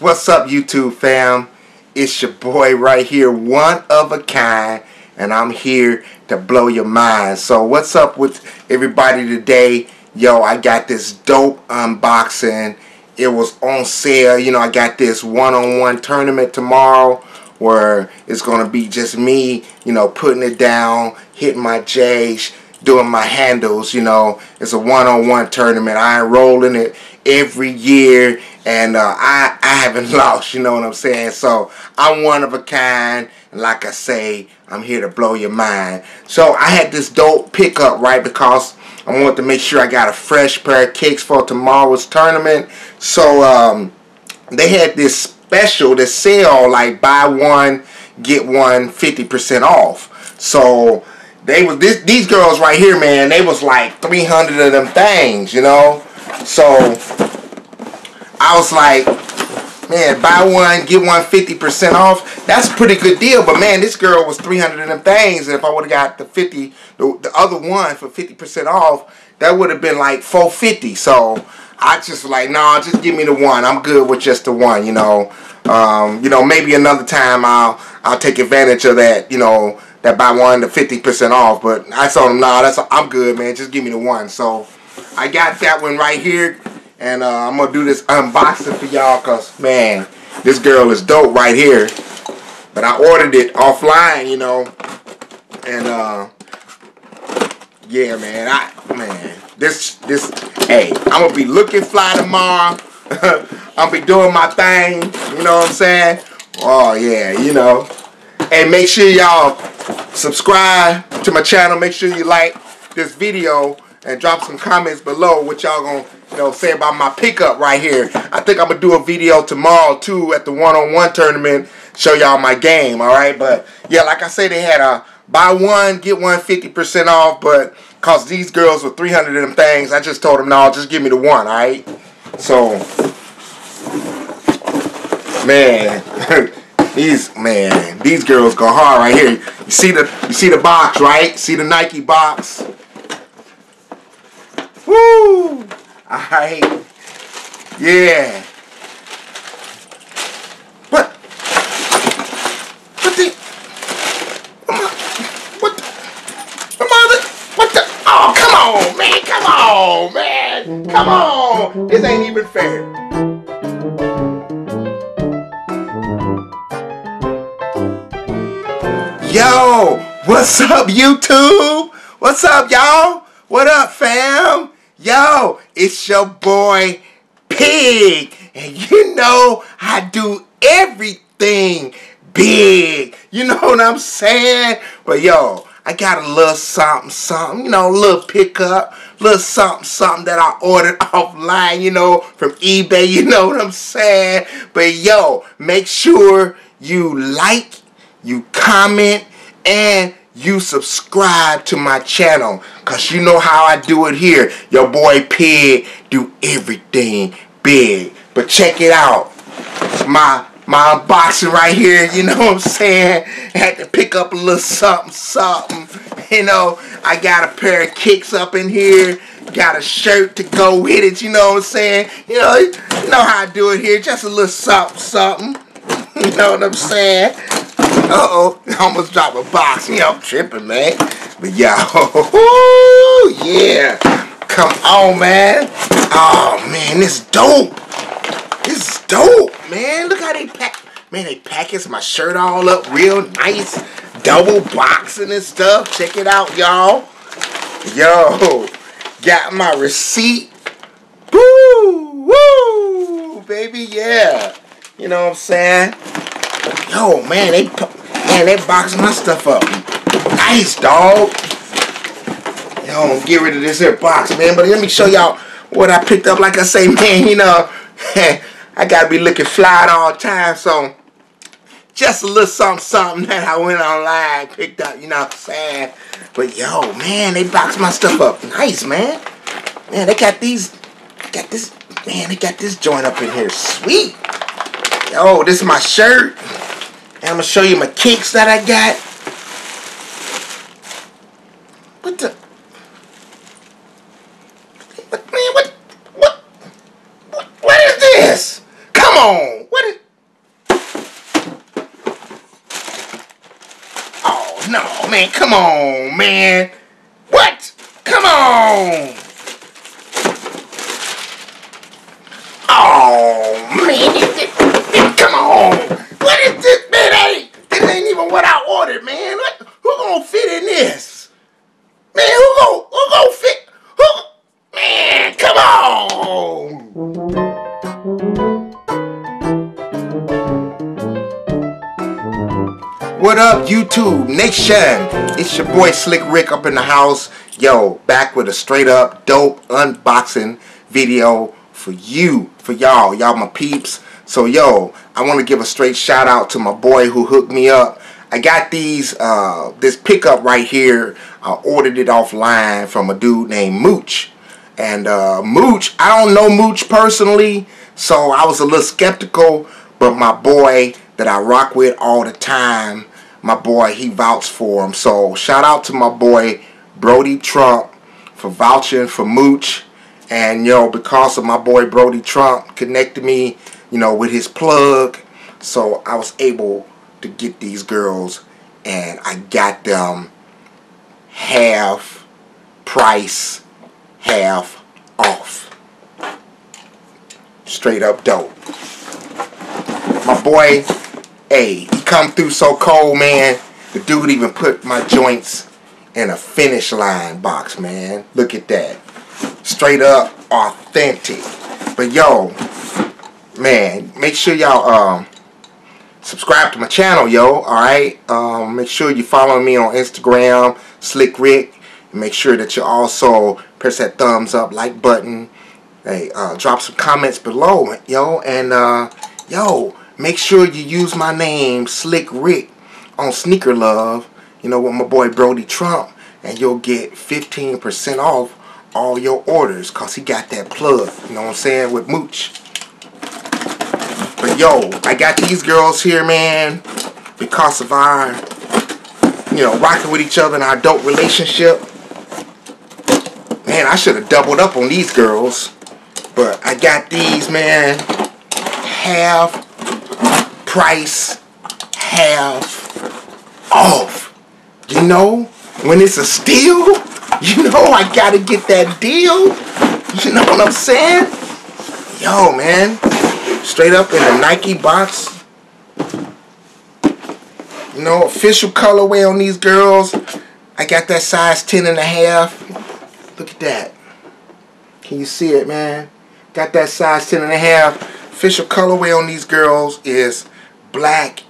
What's up YouTube fam? It's your boy right here, one of a kind, and I'm here to blow your mind. So what's up with everybody today? Yo, I got this dope unboxing. It was on sale. You know, I got this one-on-one tournament tomorrow where it's going to be just me, you know, putting it down, hitting my J's, doing my handles, you know. It's a one-on-one -on -one tournament. I enroll in it every year and uh, I, I haven't lost, you know what I'm saying? So I'm one of a kind, and like I say, I'm here to blow your mind. So I had this dope pickup, right, because I wanted to make sure I got a fresh pair of kicks for tomorrow's tournament. So um, they had this special, this sale, like buy one, get one 50% off. So they was this, these girls right here, man, they was like 300 of them things, you know? So I was like, man, buy one, get one 50% off. That's a pretty good deal. But man, this girl was 300 of them things. And if I would have got the 50, the, the other one for 50% off, that would have been like 450. So I just like, nah, just give me the one. I'm good with just the one, you know. Um, you know, maybe another time I'll I'll take advantage of that, you know, that buy one to 50% off. But I told him, nah, that's I'm good, man. Just give me the one. So I got that one right here. And uh, I'm going to do this unboxing for y'all because, man, this girl is dope right here. But I ordered it offline, you know. And, uh, yeah, man, I, man, this, this, hey, I'm going to be looking fly tomorrow. I'm be doing my thing, you know what I'm saying? Oh, yeah, you know. And make sure y'all subscribe to my channel. Make sure you like this video and drop some comments below what y'all gonna you know say about my pickup right here. I think I'm gonna do a video tomorrow too at the one-on-one -on -one tournament, show y'all my game. All right, but yeah, like I said, they had a buy one get one 50% off, but cause these girls were 300 of them things, I just told them no, just give me the one. All right, so man. these man, these girls go hard right here. You see the you see the box, right? See the Nike box. Woo! Alright. Yeah. What? What the? What the? What the? Oh, come on, man. Come on, man. Come on. This ain't even fair. Yo, what's up, YouTube? What's up, y'all? What up, fam? Yo, it's your boy Pig. And you know I do everything big. You know what I'm saying? But yo, I got a little something, something, you know, a little pickup, little something, something that I ordered offline, you know, from eBay, you know what I'm saying? But yo, make sure you like, you comment, and you subscribe to my channel because you know how I do it here. Your boy Pig do everything big. But check it out. My my unboxing right here, you know what I'm saying? I had to pick up a little something, something. You know, I got a pair of kicks up in here. Got a shirt to go with it, you know what I'm saying? You know, you know how I do it here. Just a little something, something. You know what I'm saying? Uh-oh, almost dropped a box. You I'm tripping, man. But yo, yeah. Come on, man. Oh, man, this is dope. This is dope, man. Look how they pack. Man, they package my shirt all up real nice. Double boxing and stuff. Check it out, y'all. Yo, got my receipt. Woo, woo, baby, yeah. You know what I'm saying? Yo, man, they man, they box my stuff up. Nice, dog. Yo, get rid of this here box, man. But let me show y'all what I picked up. Like I say, man, you know, I gotta be looking fly at all times. So just a little something, something that I went online, picked up. You know what I'm saying? But yo, man, they box my stuff up. Nice, man. Man, they got these, got this, man, they got this joint up in here. Sweet. Yo, this is my shirt. And I'm gonna show you my kicks that I got. What the? Man, what, what, what, what is this? Come on, what is? Oh no, man, come on, man. What? Come on. Oh man, come on. What is this, man? Ain't this ain't even what I man. What, who gonna fit in this? Man, who gonna who gonna fit? Who? Man, come on. What up, YouTube Nation? It's your boy Slick Rick up in the house. Yo, back with a straight up dope unboxing video for you, for y'all, y'all my peeps. So yo, I want to give a straight shout out to my boy who hooked me up. I got these, uh, this pickup right here. I ordered it offline from a dude named Mooch. And uh, Mooch, I don't know Mooch personally, so I was a little skeptical. But my boy that I rock with all the time, my boy, he vouched for him. So shout out to my boy Brody Trump for vouching for Mooch. And yo, because of my boy Brody Trump connected me, you know, with his plug, so I was able to get these girls, and I got them half price, half off. Straight up dope. My boy, hey, he come through so cold, man. The dude even put my joints in a finish line box, man. Look at that. Straight up authentic. But yo, man, make sure y'all um subscribe to my channel, yo. Alright? Um make sure you follow me on Instagram, Slick Rick. Make sure that you also press that thumbs up like button. Hey, uh, drop some comments below, yo, and uh, yo, make sure you use my name, Slick Rick, on Sneaker Love. You know, with my boy Brody Trump, and you'll get 15% off all your orders, cause he got that plug. You know what I'm saying with Mooch. Yo, I got these girls here, man, because of our, you know, rocking with each other in our dope relationship. Man, I should have doubled up on these girls. But I got these, man, half price, half off. You know, when it's a steal, you know I gotta get that deal. You know what I'm saying? Yo, man, straight up in the Nike box. You know, official colorway on these girls. I got that size 10 and a half. Look at that. Can you see it, man? Got that size 10 and a half. Official colorway on these girls is black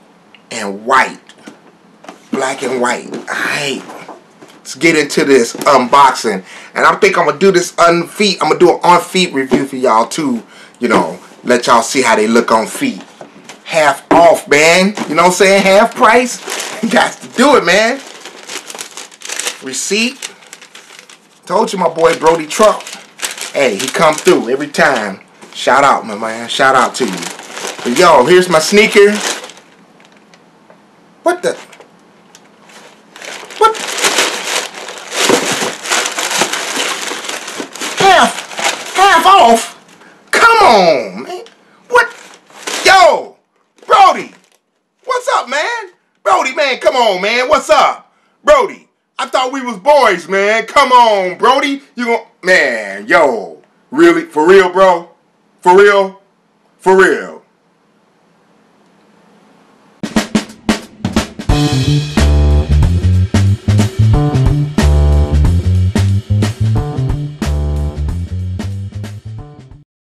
and white. Black and white. Alright. Let's get into this unboxing. And I think I'm going to do this on feet. I'm going to do an on feet review for y'all too. You know, let y'all see how they look on feet. Half off, man. You know what I'm saying? Half price. Got to do it, man. Receipt. Told you my boy Brody Trump. Hey, he come through every time. Shout out, my man. Shout out to you. But yo, here's my sneaker. What the? What? Half, half off? Come on, man. What? Yo, Brody. What's up, man? Brody, man, come on, man. What's up? Brody, I thought we was boys, man. Come on, Brody. You gon' man, yo. Really? For real, bro? For real? For real.